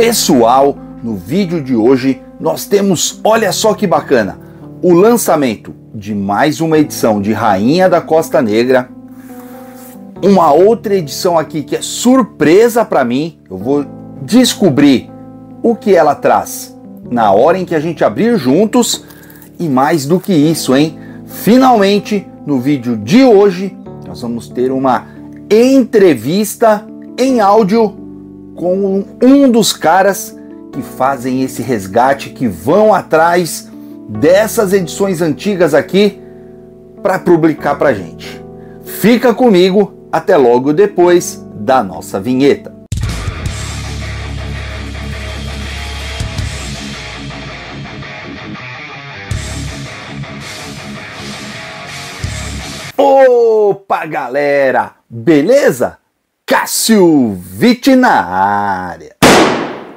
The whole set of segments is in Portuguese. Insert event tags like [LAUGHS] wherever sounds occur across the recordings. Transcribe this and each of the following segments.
Pessoal, no vídeo de hoje nós temos, olha só que bacana, o lançamento de mais uma edição de Rainha da Costa Negra. Uma outra edição aqui que é surpresa para mim. Eu vou descobrir o que ela traz na hora em que a gente abrir juntos. E mais do que isso, hein? Finalmente, no vídeo de hoje, nós vamos ter uma entrevista em áudio com um dos caras que fazem esse resgate, que vão atrás dessas edições antigas aqui para publicar para gente. Fica comigo até logo depois da nossa vinheta. Opa, galera! Beleza? Cássio Vitti na área.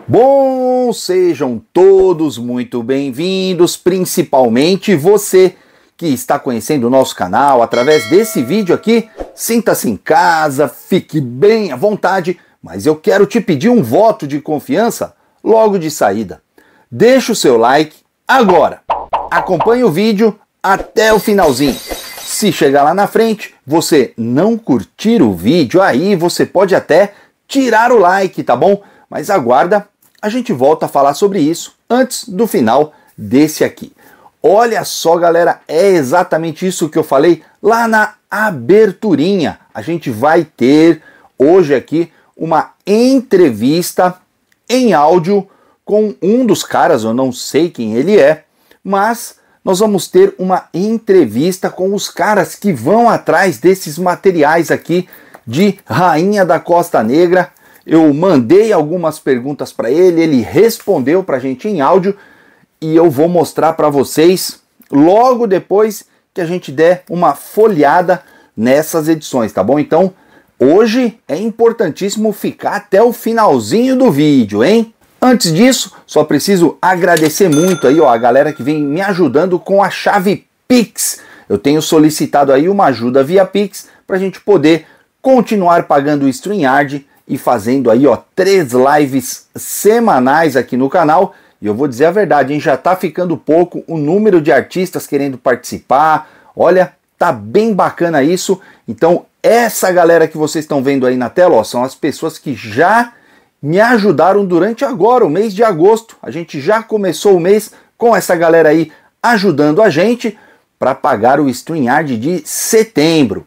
Bom, sejam todos muito bem-vindos, principalmente você que está conhecendo o nosso canal através desse vídeo aqui. Sinta-se em casa, fique bem à vontade, mas eu quero te pedir um voto de confiança logo de saída. Deixa o seu like agora. Acompanhe o vídeo até o finalzinho. Se chegar lá na frente, você não curtir o vídeo, aí você pode até tirar o like, tá bom? Mas aguarda a gente volta a falar sobre isso antes do final desse aqui. Olha só, galera, é exatamente isso que eu falei lá na aberturinha. A gente vai ter hoje aqui uma entrevista em áudio com um dos caras, eu não sei quem ele é, mas nós vamos ter uma entrevista com os caras que vão atrás desses materiais aqui de Rainha da Costa Negra eu mandei algumas perguntas para ele, ele respondeu para a gente em áudio e eu vou mostrar para vocês logo depois que a gente der uma folhada nessas edições, tá bom? Então, hoje é importantíssimo ficar até o finalzinho do vídeo, hein? Antes disso, só preciso agradecer muito aí, ó, a galera que vem me ajudando com a chave Pix. Eu tenho solicitado aí uma ajuda via Pix para a gente poder continuar pagando o StreamYard e fazendo aí, ó, três lives semanais aqui no canal. E eu vou dizer a verdade, hein, já tá ficando pouco o número de artistas querendo participar. Olha, tá bem bacana isso. Então, essa galera que vocês estão vendo aí na tela, ó, são as pessoas que já me ajudaram durante agora, o mês de agosto. A gente já começou o mês com essa galera aí ajudando a gente para pagar o StreamYard de setembro.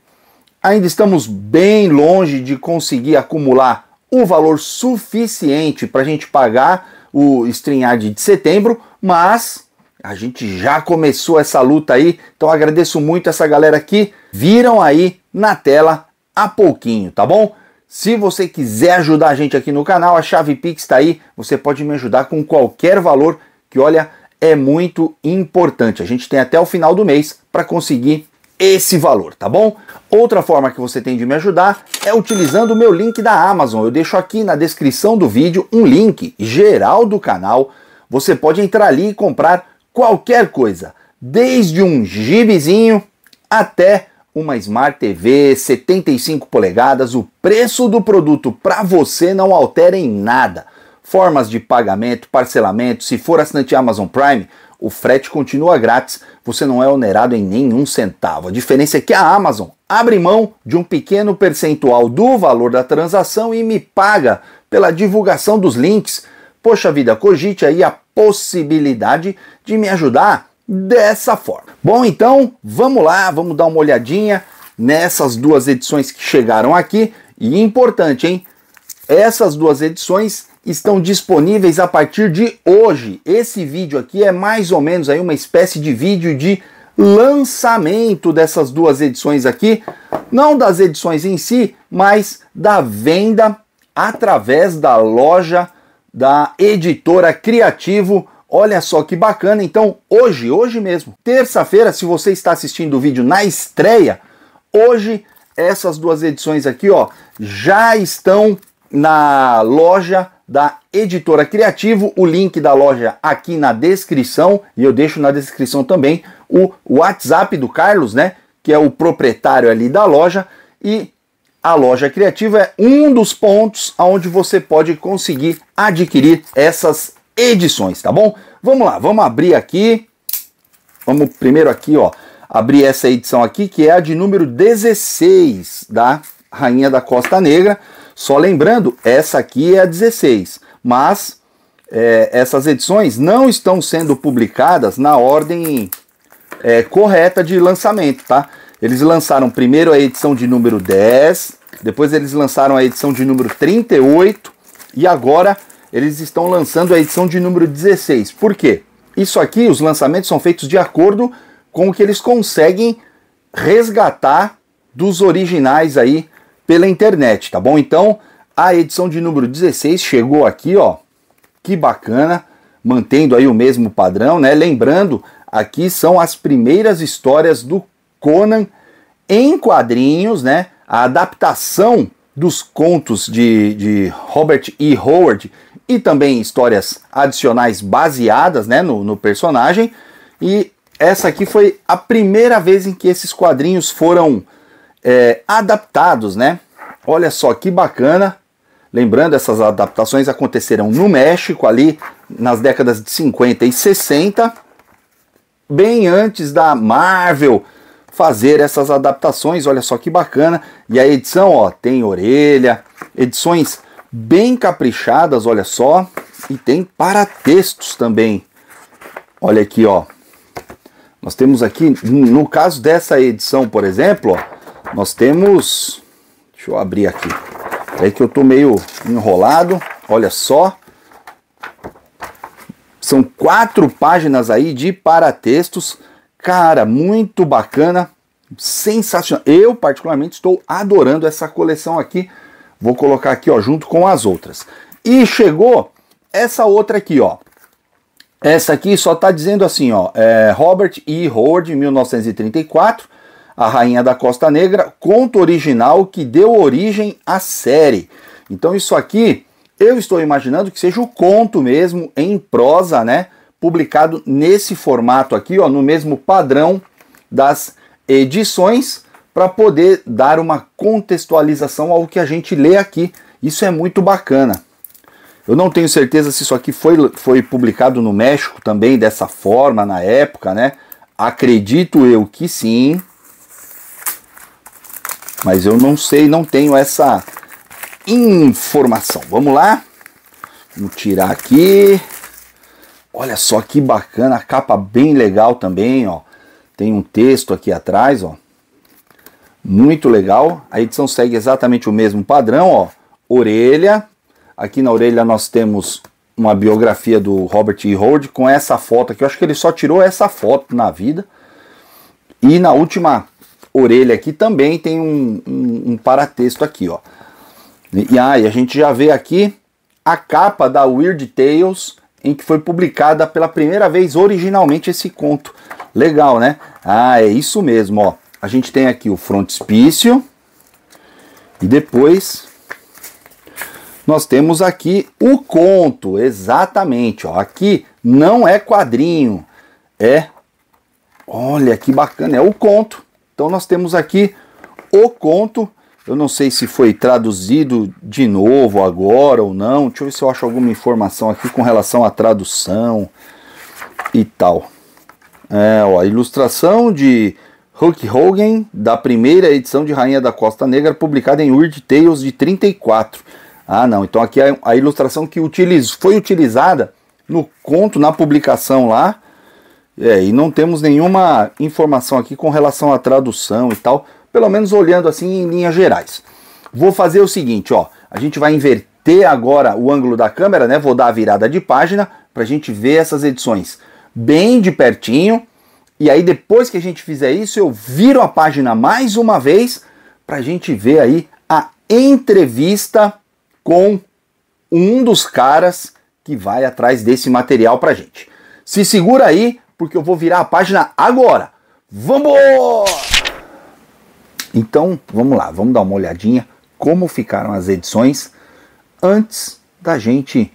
Ainda estamos bem longe de conseguir acumular o valor suficiente para a gente pagar o StreamYard de setembro, mas a gente já começou essa luta aí, então agradeço muito essa galera que viram aí na tela há pouquinho, tá bom? Se você quiser ajudar a gente aqui no canal, a chave Pix está aí, você pode me ajudar com qualquer valor que olha, é muito importante. A gente tem até o final do mês para conseguir esse valor, tá bom? Outra forma que você tem de me ajudar é utilizando o meu link da Amazon. Eu deixo aqui na descrição do vídeo um link geral do canal. Você pode entrar ali e comprar qualquer coisa, desde um gibizinho até uma Smart TV 75 polegadas. O preço do produto para você não altera em nada. Formas de pagamento, parcelamento, se for assinante Amazon Prime, o frete continua grátis, você não é onerado em nenhum centavo. A diferença é que a Amazon abre mão de um pequeno percentual do valor da transação e me paga pela divulgação dos links. Poxa vida, cogite aí a possibilidade de me ajudar dessa forma. Bom, então vamos lá, vamos dar uma olhadinha nessas duas edições que chegaram aqui. E importante, hein? Essas duas edições estão disponíveis a partir de hoje. Esse vídeo aqui é mais ou menos aí uma espécie de vídeo de lançamento dessas duas edições aqui, não das edições em si, mas da venda através da loja da editora Criativo. Olha só que bacana. Então, hoje, hoje mesmo, terça-feira, se você está assistindo o vídeo na estreia, hoje essas duas edições aqui, ó, já estão na loja da Editora Criativo, o link da loja aqui na descrição e eu deixo na descrição também o WhatsApp do Carlos, né, que é o proprietário ali da loja e a loja criativa é um dos pontos onde você pode conseguir adquirir essas edições, tá bom? Vamos lá, vamos abrir aqui. Vamos primeiro aqui, ó, abrir essa edição aqui, que é a de número 16 da Rainha da Costa Negra. Só lembrando, essa aqui é a 16, mas é, essas edições não estão sendo publicadas na ordem é, correta de lançamento, tá? Eles lançaram primeiro a edição de número 10, depois eles lançaram a edição de número 38 e agora eles estão lançando a edição de número 16. Por quê? Isso aqui, os lançamentos são feitos de acordo com o que eles conseguem resgatar dos originais aí pela internet, tá bom? Então, a edição de número 16 chegou aqui, ó. Que bacana, mantendo aí o mesmo padrão, né? Lembrando, aqui são as primeiras histórias do Conan em quadrinhos, né? A adaptação dos contos de, de Robert E. Howard e também histórias adicionais baseadas né, no, no personagem. E essa aqui foi a primeira vez em que esses quadrinhos foram é, adaptados, né? Olha só que bacana. Lembrando, essas adaptações aconteceram no México, ali nas décadas de 50 e 60, bem antes da Marvel fazer essas adaptações. Olha só que bacana. E a edição, ó, tem orelha, edições bem caprichadas, olha só, e tem para textos também. Olha aqui, ó. Nós temos aqui, no caso dessa edição, por exemplo, ó, nós temos Deixa eu abrir aqui. É que eu tô meio enrolado. Olha só. São quatro páginas aí de paratextos. Cara, muito bacana. Sensacional. Eu, particularmente, estou adorando essa coleção aqui. Vou colocar aqui, ó, junto com as outras. E chegou essa outra aqui, ó. Essa aqui só tá dizendo assim, ó, é Robert E. Howard, 1934, a Rainha da Costa Negra, conto original que deu origem à série. Então isso aqui, eu estou imaginando que seja o conto mesmo em prosa, né? Publicado nesse formato aqui, ó, no mesmo padrão das edições, para poder dar uma contextualização ao que a gente lê aqui. Isso é muito bacana. Eu não tenho certeza se isso aqui foi, foi publicado no México também dessa forma na época, né? Acredito eu que sim, mas eu não sei, não tenho essa informação. Vamos lá? Vamos tirar aqui. Olha só que bacana, a capa bem legal também, ó. Tem um texto aqui atrás, ó. Muito legal. A edição segue exatamente o mesmo padrão, ó. Orelha. Aqui na orelha nós temos uma biografia do Robert E. Howard com essa foto aqui. Eu acho que ele só tirou essa foto na vida. E na última orelha aqui também tem um, um, um paratexto aqui, ó. E aí, ah, a gente já vê aqui a capa da Weird Tales, em que foi publicada pela primeira vez originalmente esse conto. Legal, né? Ah, é isso mesmo, ó. A gente tem aqui o frontispício e depois nós temos aqui o conto, exatamente, ó. Aqui não é quadrinho, é Olha que bacana, é o conto. Então nós temos aqui o conto. Eu não sei se foi traduzido de novo agora ou não. Deixa eu ver se eu acho alguma informação aqui com relação à tradução e tal. É, ó, ilustração de Hulk Hogan da primeira edição de Rainha da Costa Negra, publicada em Weird Tales de 34. Ah, não. Então aqui é a ilustração que foi utilizada no conto, na publicação lá, é, e não temos nenhuma informação aqui com relação à tradução e tal, pelo menos olhando assim em linhas gerais. Vou fazer o seguinte, ó, a gente vai inverter agora o ângulo da câmera, né? Vou dar a virada de página para a gente ver essas edições bem de pertinho. E aí depois que a gente fizer isso, eu viro a página mais uma vez para a gente ver aí a entrevista com um dos caras que vai atrás desse material para gente. Se segura aí, porque eu vou virar a página agora. Vamos! Então, vamos lá, vamos dar uma olhadinha como ficaram as edições antes da gente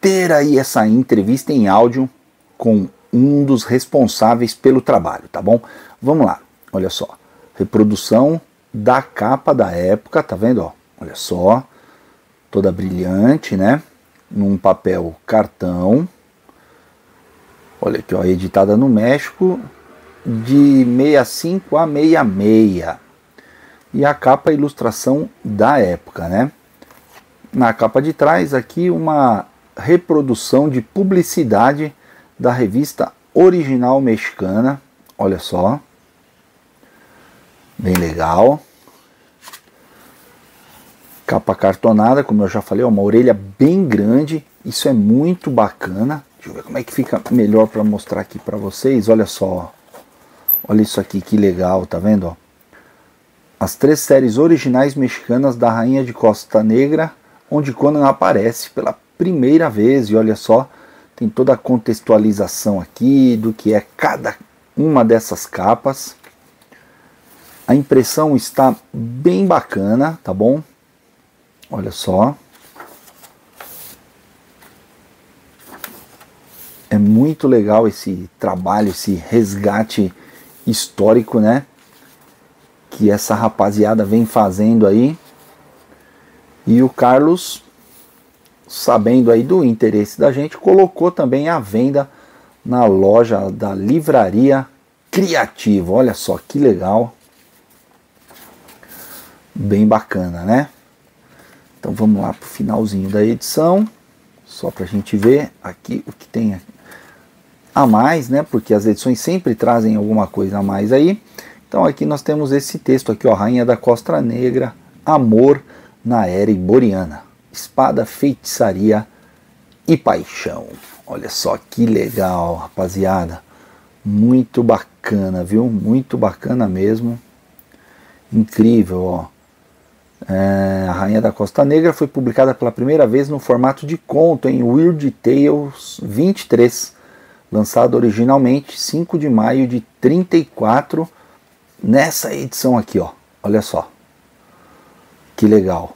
ter aí essa entrevista em áudio com um dos responsáveis pelo trabalho, tá bom? Vamos lá, olha só. Reprodução da capa da época, tá vendo? Ó, olha só, toda brilhante, né? Num papel cartão. Olha aqui, ó, editada no México de 65 a 66. E a capa a ilustração da época, né? Na capa de trás aqui uma reprodução de publicidade da revista original mexicana. Olha só. Bem legal. Capa cartonada, como eu já falei, uma orelha bem grande. Isso é muito bacana. Deixa eu ver como é que fica melhor para mostrar aqui para vocês. Olha só. Olha isso aqui, que legal, tá vendo? As três séries originais mexicanas da Rainha de Costa Negra, onde Conan aparece pela primeira vez. E olha só, tem toda a contextualização aqui do que é cada uma dessas capas. A impressão está bem bacana, tá bom? Olha só. É muito legal esse trabalho, esse resgate histórico, né? Que essa rapaziada vem fazendo aí. E o Carlos sabendo aí do interesse da gente, colocou também à venda na loja da Livraria Criativo. Olha só que legal. Bem bacana, né? Então vamos lá para o finalzinho da edição, só para a gente ver aqui o que tem a mais, né? Porque as edições sempre trazem alguma coisa a mais aí. Então aqui nós temos esse texto aqui, ó, Rainha da Costa Negra, Amor na Era Iboriana espada, feitiçaria e paixão. Olha só que legal, rapaziada. Muito bacana, viu? Muito bacana mesmo. Incrível, ó. É, a Rainha da Costa Negra foi publicada pela primeira vez no formato de conto em Weird Tales 23, lançado originalmente 5 de maio de 34, nessa edição aqui, ó. Olha só. Que legal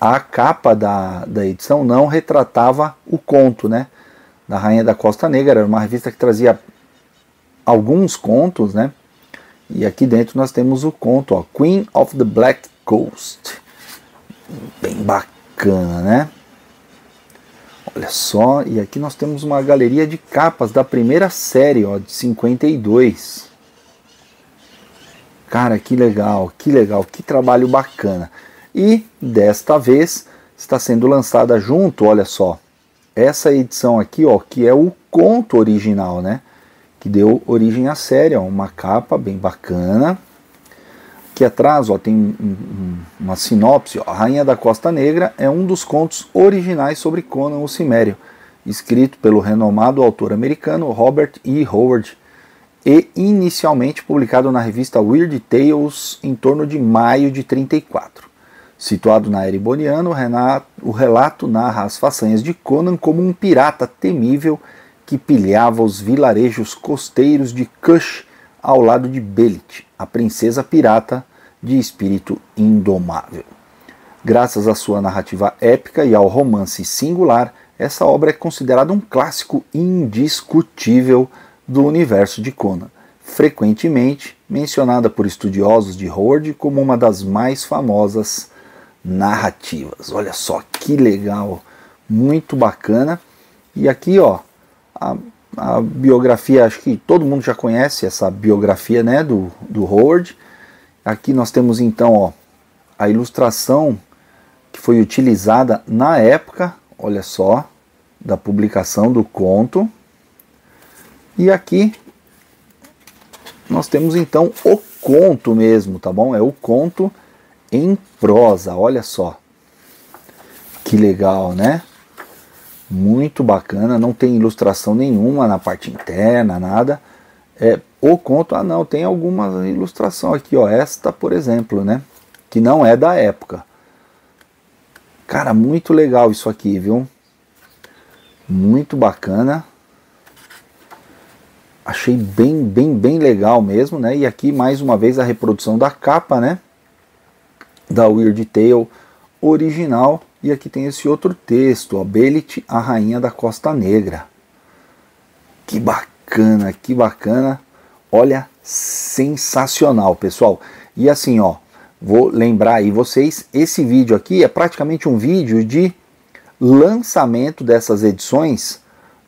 a capa da, da edição não retratava o conto, né? Da Rainha da Costa Negra, era uma revista que trazia alguns contos, né? E aqui dentro nós temos o conto, ó, Queen of the Black Coast. Bem bacana, né? Olha só, e aqui nós temos uma galeria de capas da primeira série, ó, de 52. Cara, que legal, que legal, que trabalho bacana. E desta vez está sendo lançada junto, olha só, essa edição aqui, ó, que é o conto original, né? Que deu origem à série, ó, uma capa bem bacana. Aqui atrás, ó, tem um, um, uma sinopse, ó, Rainha da Costa Negra é um dos contos originais sobre Conan o Cimério, escrito pelo renomado autor americano Robert E. Howard e inicialmente publicado na revista Weird Tales em torno de maio de 34. Situado na era iboriana, o relato narra as façanhas de Conan como um pirata temível que pilhava os vilarejos costeiros de Kush ao lado de Belit, a princesa pirata de espírito indomável. Graças à sua narrativa épica e ao romance singular, essa obra é considerada um clássico indiscutível do universo de Conan, frequentemente mencionada por estudiosos de Howard como uma das mais famosas narrativas. Olha só que legal, muito bacana. E aqui, ó, a, a, biografia, acho que todo mundo já conhece essa biografia, né, do, do Howard. Aqui nós temos então, ó, a ilustração que foi utilizada na época, olha só, da publicação do conto. E aqui nós temos então o conto mesmo, tá bom? É o conto em prosa, olha só. Que legal, né? Muito bacana, não tem ilustração nenhuma na parte interna, nada. É, o conto, ah não, tem alguma ilustração aqui, ó, esta, por exemplo, né? Que não é da época. Cara, muito legal isso aqui, viu? Muito bacana. Achei bem, bem, bem legal mesmo, né? E aqui mais uma vez a reprodução da capa, né? Da Weird Tale original. E aqui tem esse outro texto, ó, Belit, a Rainha da Costa Negra. Que bacana, que bacana. Olha sensacional, pessoal. E assim, ó, vou lembrar aí vocês, esse vídeo aqui é praticamente um vídeo de lançamento dessas edições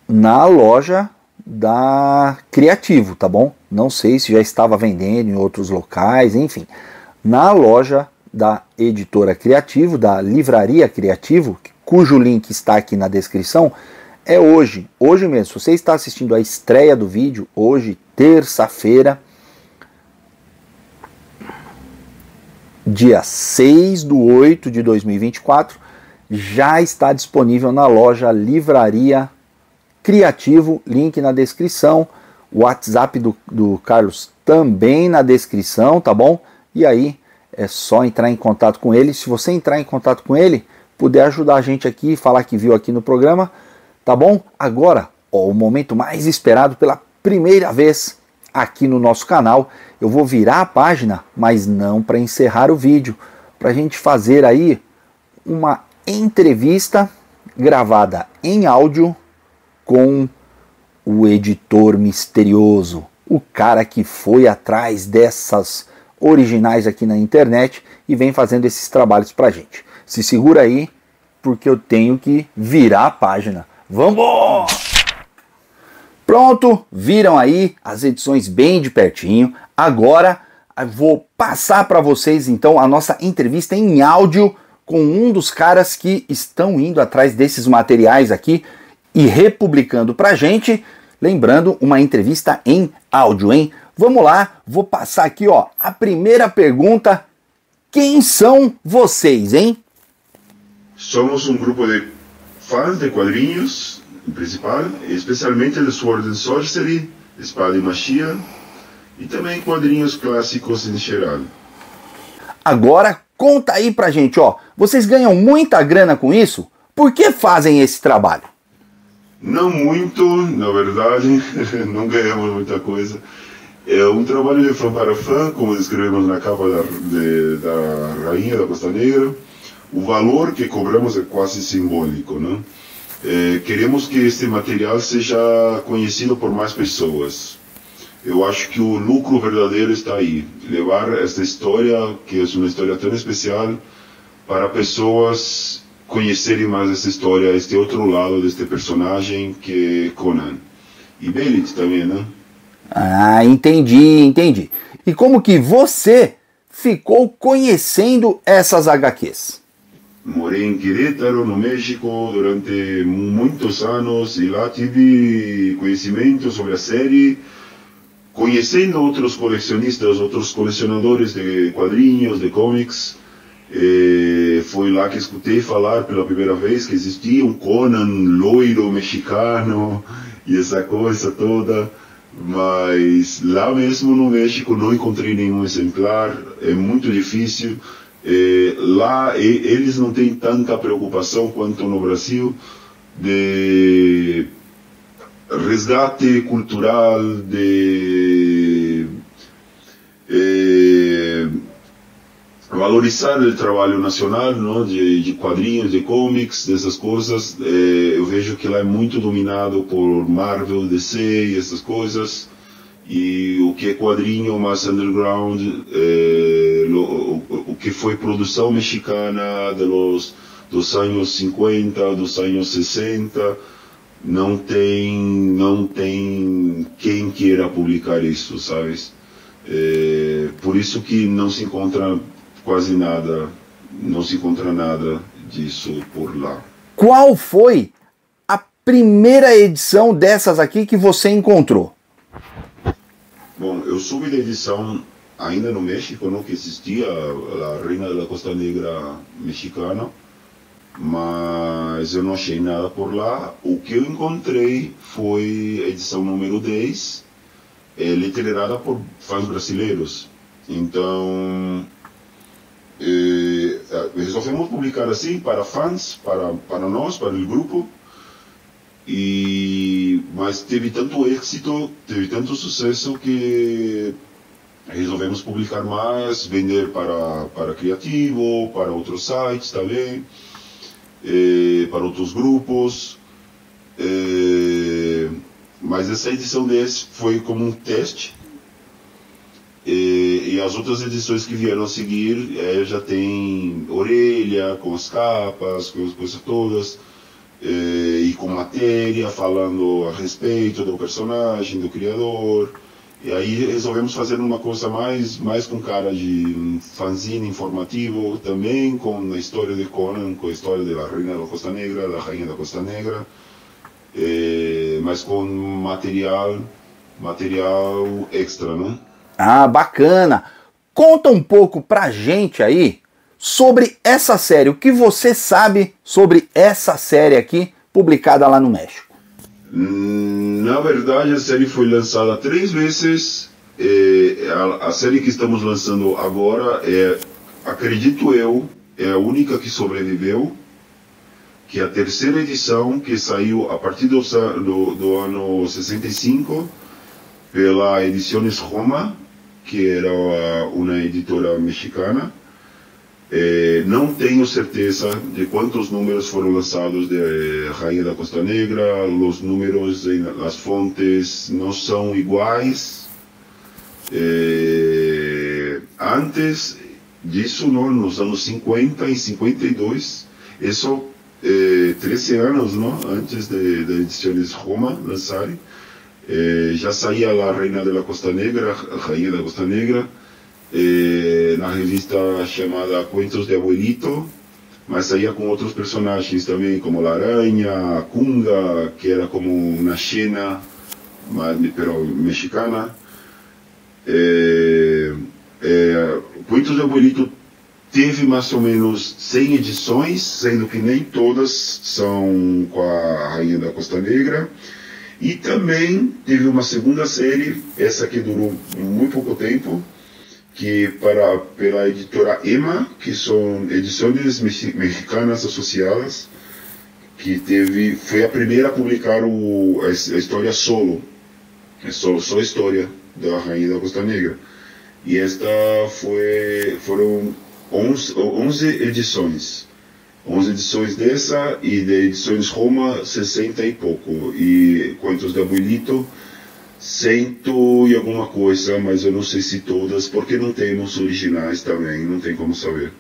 na loja da Criativo, tá bom? Não sei se já estava vendendo em outros locais, enfim. Na loja da editora Criativo, da Livraria Criativo, cujo link está aqui na descrição, é hoje, hoje mesmo. Se você está assistindo a estreia do vídeo, hoje, terça-feira, dia 6 do 8 de 2024, já está disponível na loja Livraria Criativo, link na descrição, o WhatsApp do, do Carlos também na descrição, tá bom? E aí é só entrar em contato com ele. Se você entrar em contato com ele, puder ajudar a gente aqui, falar que viu aqui no programa, tá bom? Agora, ó, o momento mais esperado pela primeira vez aqui no nosso canal. Eu vou virar a página, mas não para encerrar o vídeo, para a gente fazer aí uma entrevista gravada em áudio com o editor misterioso, o cara que foi atrás dessas originais aqui na internet e vem fazendo esses trabalhos pra gente. Se segura aí, porque eu tenho que virar a página. Vamos! Pronto, viram aí as edições bem de pertinho. Agora vou passar para vocês então a nossa entrevista em áudio com um dos caras que estão indo atrás desses materiais aqui e republicando pra gente. Lembrando, uma entrevista em áudio, hein? Vamos lá, vou passar aqui, ó, a primeira pergunta. Quem são vocês, hein? Somos um grupo de fãs de quadrinhos, principal, especialmente de Sword and Sorcery, Espada e Magia, e também quadrinhos clássicos em geral. Agora, conta aí pra gente, ó. Vocês ganham muita grana com isso? Por que fazem esse trabalho? Não muito, na verdade, [LAUGHS] não ganhamos muita coisa. É um trabalho de fã para fã, como descrevemos na capa da, de, da Rainha da Costa Negra. O valor que cobramos é quase simbólico, né? É, queremos que este material seja conhecido por mais pessoas. Eu acho que o lucro verdadeiro está aí, levar esta história, que é uma história tão especial, para pessoas conhecerem mais essa história, este outro lado deste personagem que é Conan. E Belit também, né? Ah, entendi, entendi. E como que você ficou conhecendo essas HQs? Morei em Querétaro, no México, durante muitos anos e lá tive conhecimento sobre a série, conhecendo outros colecionistas, outros colecionadores de quadrinhos, de comics. E foi lá que escutei falar pela primeira vez que existia um Conan loiro mexicano e essa coisa toda. Mas lá mesmo no México não encontrei nenhum exemplar, é muito difícil. É, lá e, eles não têm tanta preocupação quanto no Brasil de resgate cultural, de valorizar o trabalho nacional, não? De, de quadrinhos, de comics, dessas coisas. É, eu vejo que lá é muito dominado por Marvel, DC e essas coisas. E o que é quadrinho mais underground, é, o, o, que foi produção mexicana de los, dos anos 50, dos anos 60, não tem, não tem quem queira publicar isso, sabes? É, por isso que não se encontra quase nada, não se encontra nada disso por lá. Qual foi a primeira edição dessas aqui que você encontrou? Bom, eu soube da edição ainda no México, não que existia a Reina da Costa Negra mexicana, mas eu não achei nada por lá. O que eu encontrei foi a edição número 10, é, literada por fãs brasileiros. Então, eh, resolvemos publicar assim para fãs, para, para nós, para o grupo. E, mas teve tanto êxito, teve tanto sucesso que resolvemos publicar mais, vender para, para Criativo, para outros sites também, eh, para outros grupos. Eh, mas essa edição 10 foi como um teste E, e, as outras edições que vieram a seguir é, já tem orelha, com as capas, com as coisas todas, e, e com matéria falando a respeito do personagem, do criador. E aí resolvemos fazer uma coisa mais, mais com cara de fanzine informativo também, com a história de Conan, com a história da Rainha da Costa Negra, da Rainha da Costa Negra, mas com material, material extra, né? Ah, bacana! Conta um pouco pra gente aí sobre essa série, o que você sabe sobre essa série aqui, publicada lá no México. Hum, na verdade, a série foi lançada três vezes. É, a, a, série que estamos lançando agora é, acredito eu, é a única que sobreviveu, que é a terceira edição, que saiu a partir do, do, do ano 65 pela Ediciones Roma, que era uma editora mexicana. É, não tenho certeza de quantos números foram lançados de eh, Rainha da Costa Negra, os números nas fontes não são iguais. É, antes disso, não, nos anos 50 e 52, isso é, 13 anos não, antes de Edições Roma lançarem, eh, já saía a Reina da Costa Negra, Rainha da Costa Negra, eh, na revista chamada Cuentos de Abuelito, mas saía com outros personagens também, como a Aranha, a Kunga, que era como uma xena, pero mexicana. Eh, eh, Cuentos de Abuelito teve mais ou menos 100 edições, sendo que nem todas são com a Rainha da Costa Negra. E também teve uma segunda série, essa que durou muito pouco tempo, que para pela editora EMA, que são edições mexicanas associadas, que teve foi a primeira a publicar o, a, história solo, é só, só história da Rainha da Costa Negra. E esta foi foram 11, 11 edições. 11 edições dessa e de edições Roma 60 e pouco. E Contos de Abuelito, cento e alguma coisa, mas eu não sei se todas, porque não temos originais também, não tem como saber.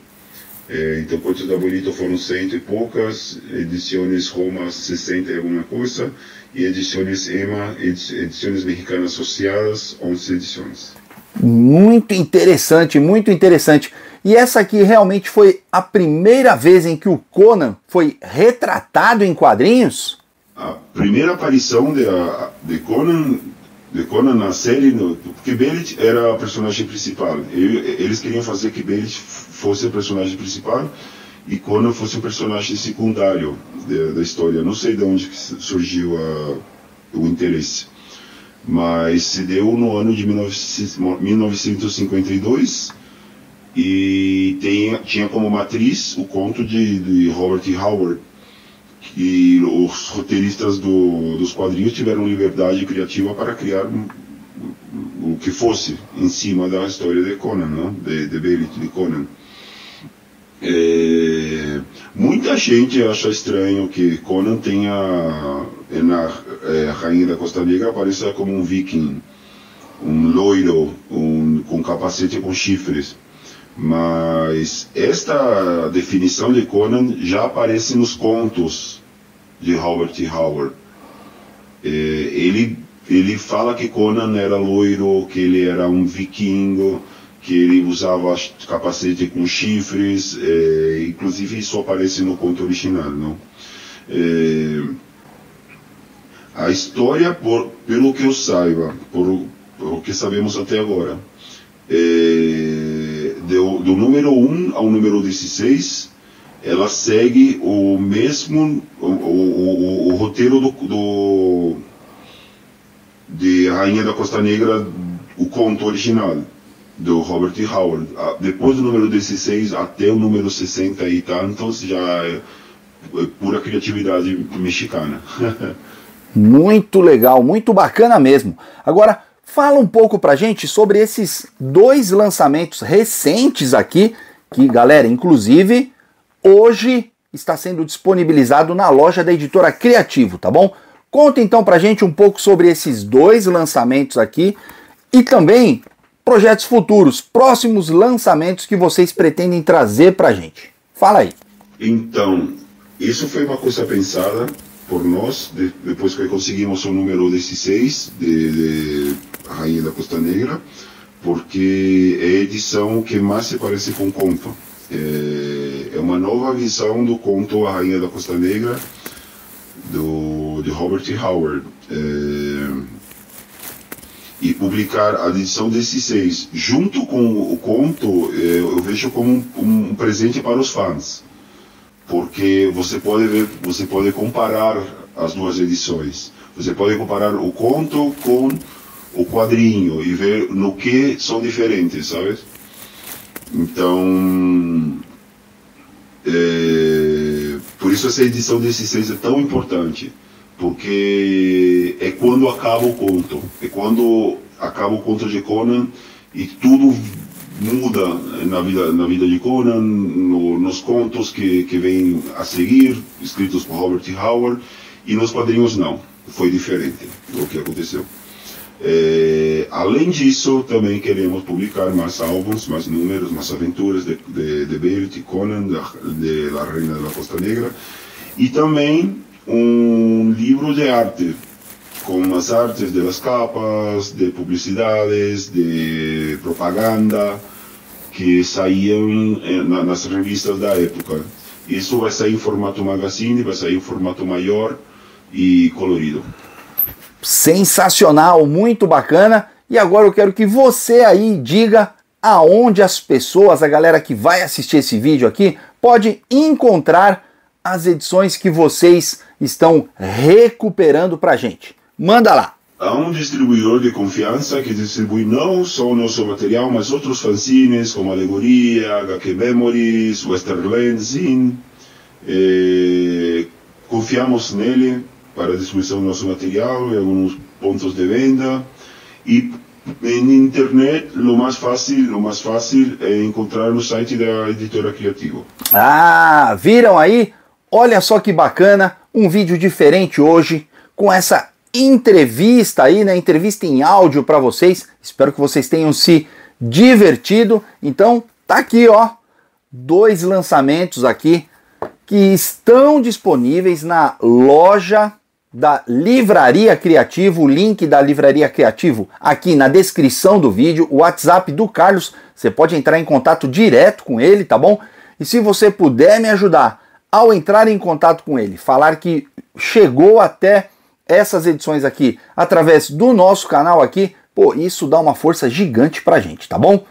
É, então, Contos de Abuelito foram cento e poucas, edições Roma 60 e alguma coisa, e edições EMA, edições mexicanas associadas, 11 edições. Muito interessante, muito interessante. E essa aqui realmente foi a primeira vez em que o Conan foi retratado em quadrinhos? A primeira aparição de, de Conan de Conan na série, no, porque Bellet era o personagem principal. Eles queriam fazer que Bellet fosse o personagem principal e Conan fosse o personagem secundário de, da história. Não sei de onde surgiu a, o interesse, mas se deu no ano de 1952 e tem, tinha como matriz o conto de, de Robert Howard, que os roteiristas do, dos quadrinhos tiveram liberdade criativa para criar o que fosse em cima da história de Conan, né? de, de de Conan. É, muita gente acha estranho que Conan tenha na é, Rainha da Costa Negra apareça como um viking, um loiro, um, com capacete com chifres. Mas esta definição de Conan já aparece nos contos de Robert Howard. É, ele, ele fala que Conan era loiro, que ele era um vikingo, que ele usava capacete com chifres, é, inclusive isso aparece no conto original. Não? É, a história, por, pelo que eu saiba, por, por o que sabemos até agora, é, do, número 1 ao número 16, ela segue o mesmo, o, o, o, o roteiro do, do, de Rainha da Costa Negra, o conto original, do Robert Howard. Depois do número 16 até o número 60 e tantos, já é, é pura criatividade mexicana. [LAUGHS] muito legal, muito bacana mesmo. Agora, Fala um pouco pra gente sobre esses dois lançamentos recentes aqui, que, galera, inclusive, hoje está sendo disponibilizado na loja da editora Criativo, tá bom? Conta então pra gente um pouco sobre esses dois lançamentos aqui e também projetos futuros, próximos lançamentos que vocês pretendem trazer pra gente. Fala aí. Então, isso foi uma coisa pensada por nós, de, depois que conseguimos o número 16 de, de Rainha da Costa Negra, porque é a edição que mais se parece com o conto. É, é uma nova visão do conto A Rainha da Costa Negra, do, de Robert Howard. É, e publicar a edição 16 junto com o conto, é, eu vejo como um, um presente para os fãs porque você pode ver, você pode comparar as duas edições. Você pode comparar o conto com o quadrinho e ver no que são diferentes, sabe? Então, é, por isso essa edição 16 é tão importante, porque é quando acaba o conto, é quando acaba o conto de Conan e tudo muda na vida, na vida de Conan, no, nos contos que, que vêm a seguir, escritos por Robert Howard, e nos quadrinhos não. Foi diferente do que aconteceu. É, além disso, também queremos publicar mais álbuns, mais números, mais aventuras de, de, de Beirut e Conan, de, de La Reina da Costa Negra, e também um livro de arte com as artes das capas, de publicidades, de propaganda que saíam nas revistas da época. Isso vai sair em formato magazine, vai sair em formato maior e colorido. Sensacional, muito bacana. E agora eu quero que você aí diga aonde as pessoas, a galera que vai assistir esse vídeo aqui, pode encontrar as edições que vocês estão recuperando pra gente. Manda lá. Há um distribuidor de confiança que distribui não só o nosso material, mas outros fanzines como Alegoria, HQ Memories, Western Zine. Eh, confiamos nele para a distribuição do nosso material em alguns pontos de venda. E em internet, o mais fácil, o mais fácil é encontrar no site da editora Criativo. Ah, viram aí? Olha só que bacana, um vídeo diferente hoje com essa entrevista aí, né? Entrevista em áudio para vocês. Espero que vocês tenham se divertido. Então, tá aqui, ó, dois lançamentos aqui que estão disponíveis na loja da Livraria Criativo, o link da Livraria Criativo aqui na descrição do vídeo, o WhatsApp do Carlos, você pode entrar em contato direto com ele, tá bom? E se você puder me ajudar ao entrar em contato com ele, falar que chegou até essas edições aqui através do nosso canal aqui, pô, isso dá uma força gigante pra gente, tá bom?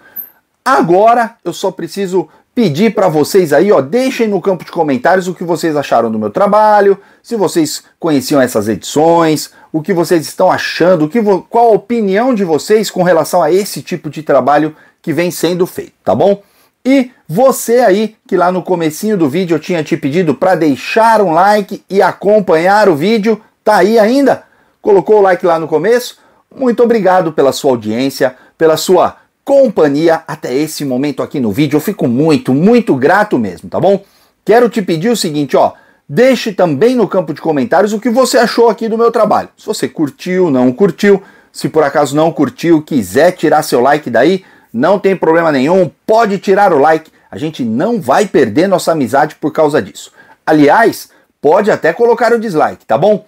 Agora eu só preciso pedir para vocês aí, ó, deixem no campo de comentários o que vocês acharam do meu trabalho, se vocês conheciam essas edições, o que vocês estão achando, que qual a opinião de vocês com relação a esse tipo de trabalho que vem sendo feito, tá bom? E você aí que lá no comecinho do vídeo eu tinha te pedido para deixar um like e acompanhar o vídeo, Tá aí ainda? Colocou o like lá no começo? Muito obrigado pela sua audiência, pela sua companhia até esse momento aqui no vídeo. Eu fico muito, muito grato mesmo, tá bom? Quero te pedir o seguinte, ó, deixe também no campo de comentários o que você achou aqui do meu trabalho. Se você curtiu, não curtiu, se por acaso não curtiu, quiser tirar seu like daí, não tem problema nenhum, pode tirar o like. A gente não vai perder nossa amizade por causa disso. Aliás, pode até colocar o dislike, tá bom?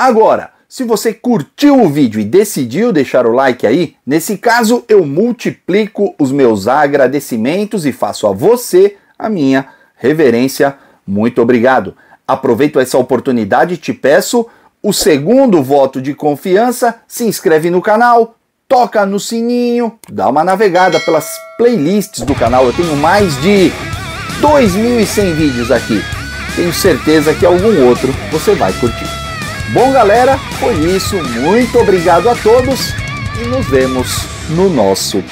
Agora, se você curtiu o vídeo e decidiu deixar o like aí, nesse caso eu multiplico os meus agradecimentos e faço a você a minha reverência. Muito obrigado. Aproveito essa oportunidade e te peço o segundo voto de confiança. Se inscreve no canal, toca no sininho, dá uma navegada pelas playlists do canal. Eu tenho mais de 2.100 vídeos aqui. Tenho certeza que algum outro você vai curtir. Bom, galera, foi isso. Muito obrigado a todos e nos vemos no nosso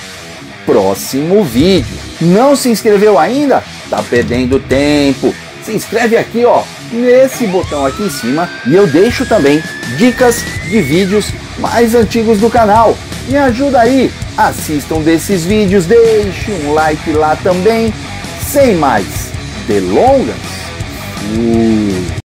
próximo vídeo. Não se inscreveu ainda? Tá perdendo tempo. Se inscreve aqui, ó, nesse botão aqui em cima e eu deixo também dicas de vídeos mais antigos do canal. Me ajuda aí, assistam desses vídeos, deixe um like lá também. Sem mais delongas, fui.